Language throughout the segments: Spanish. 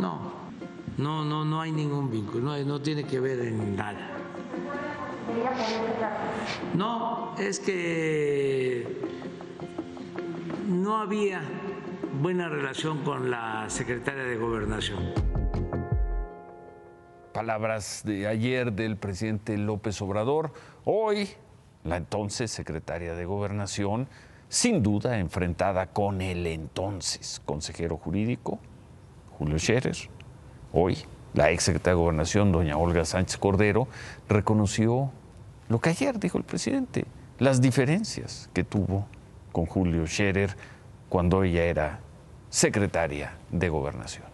No, no, no hay ningún vínculo, no, no tiene que ver en nada. No, es que no había buena relación con la secretaria de Gobernación. Palabras de ayer del presidente López Obrador. Hoy, la entonces secretaria de Gobernación, sin duda enfrentada con el entonces consejero jurídico, Julio Scherer. Hoy, la ex secretaria de Gobernación, doña Olga Sánchez Cordero, reconoció lo que ayer dijo el presidente, las diferencias que tuvo con Julio Scherer cuando ella era secretaria de Gobernación.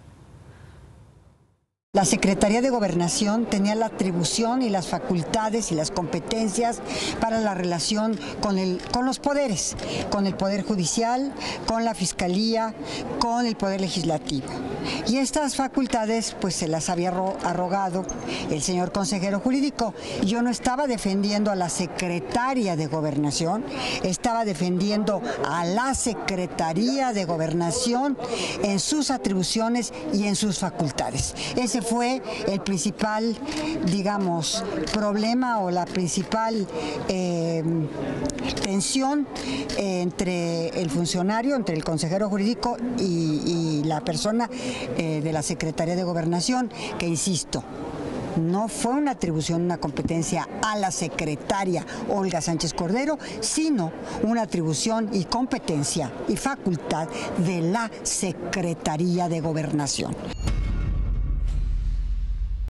La Secretaría de Gobernación tenía la atribución y las facultades y las competencias para la relación con, el, con los poderes, con el Poder Judicial, con la Fiscalía, con el Poder Legislativo. Y estas facultades pues se las había arrogado el señor consejero jurídico. Yo no estaba defendiendo a la Secretaria de Gobernación, estaba defendiendo a la Secretaría de Gobernación en sus atribuciones y en sus facultades. Ese fue el principal, digamos, problema o la principal eh, tensión entre el funcionario, entre el consejero jurídico y, la persona eh, de la Secretaría de Gobernación, que insisto, no fue una atribución, una competencia a la secretaria Olga Sánchez Cordero, sino una atribución y competencia y facultad de la Secretaría de Gobernación.